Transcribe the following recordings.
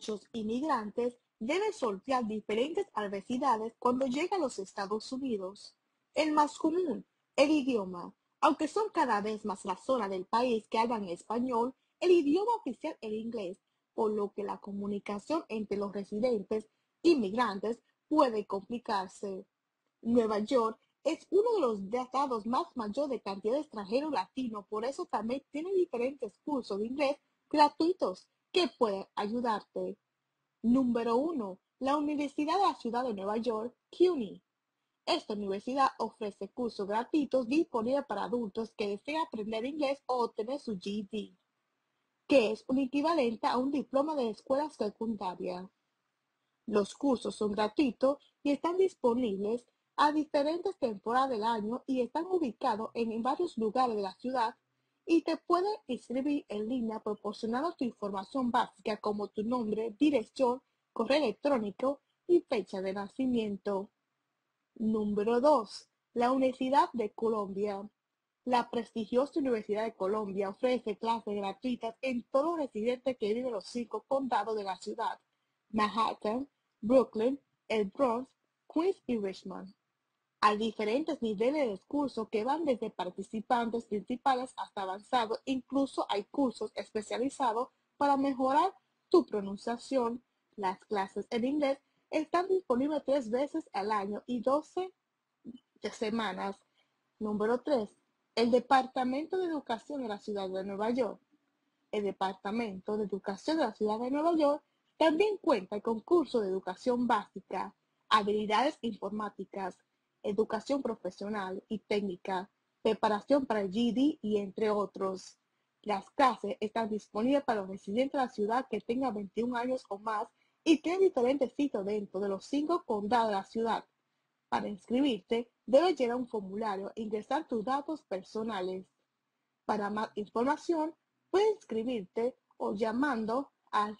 Muchos inmigrantes deben sortear diferentes adversidades cuando llegan a los Estados Unidos. El más común, el idioma. Aunque son cada vez más la zona del país que hablan español, el idioma oficial es inglés, por lo que la comunicación entre los residentes inmigrantes puede complicarse. Nueva York es uno de los estados más mayores de cantidad de extranjeros latinos, por eso también tiene diferentes cursos de inglés gratuitos que pueden ayudarte. Número 1. La Universidad de la Ciudad de Nueva York, CUNY. Esta universidad ofrece cursos gratuitos disponibles para adultos que desean aprender inglés o obtener su GED, que es un equivalente a un diploma de escuela secundaria. Los cursos son gratuitos y están disponibles a diferentes temporadas del año y están ubicados en varios lugares de la ciudad y te pueden inscribir en línea proporcionando tu información básica como tu nombre, dirección, correo electrónico y fecha de nacimiento. Número 2. La Universidad de Colombia. La prestigiosa Universidad de Colombia ofrece clases gratuitas en todos los residentes que viven en los cinco condados de la ciudad, Manhattan, Brooklyn, el Bronx, Queens y Richmond a diferentes niveles de curso que van desde participantes principales hasta avanzados. Incluso hay cursos especializados para mejorar tu pronunciación. Las clases en inglés están disponibles tres veces al año y 12 semanas. Número 3. El Departamento de Educación de la Ciudad de Nueva York. El Departamento de Educación de la Ciudad de Nueva York también cuenta con cursos de educación básica, habilidades informáticas, educación profesional y técnica, preparación para el GED y entre otros. Las clases están disponibles para los residentes de la ciudad que tengan 21 años o más y tienen diferentes sitios dentro de los cinco condados de la ciudad. Para inscribirte, debes llenar un formulario e ingresar tus datos personales. Para más información, puedes inscribirte o llamando al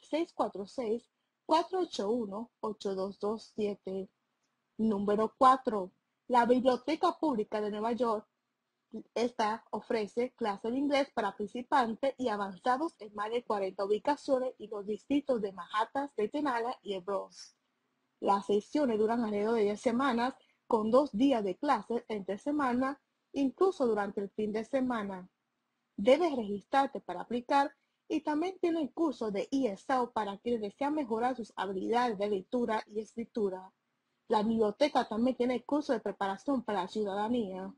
646-481-8227. Número 4. La Biblioteca Pública de Nueva York esta ofrece clases de inglés para principiantes y avanzados en más de 40 ubicaciones y los distritos de Manhattan, Island y el Bronx. Las sesiones duran alrededor de 10 semanas con dos días de clases entre semana, incluso durante el fin de semana. Debes registrarte para aplicar y también tienen cursos de ESL para quienes desean mejorar sus habilidades de lectura y escritura. La biblioteca también tiene curso de preparación para la ciudadanía.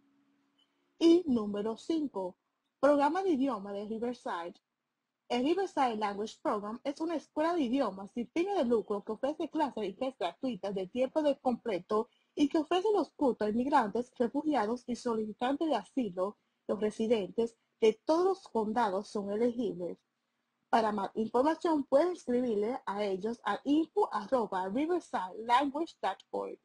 Y número 5. Programa de idioma de Riverside. El Riverside Language Program es una escuela de idiomas sin fines de lucro que ofrece clases de inglés gratuitas de tiempo completo y que ofrece los cursos a inmigrantes, refugiados y solicitantes de asilo. Los residentes de todos los condados son elegibles. Para más información pueden escribirle a ellos a info@riversidelanguage.org.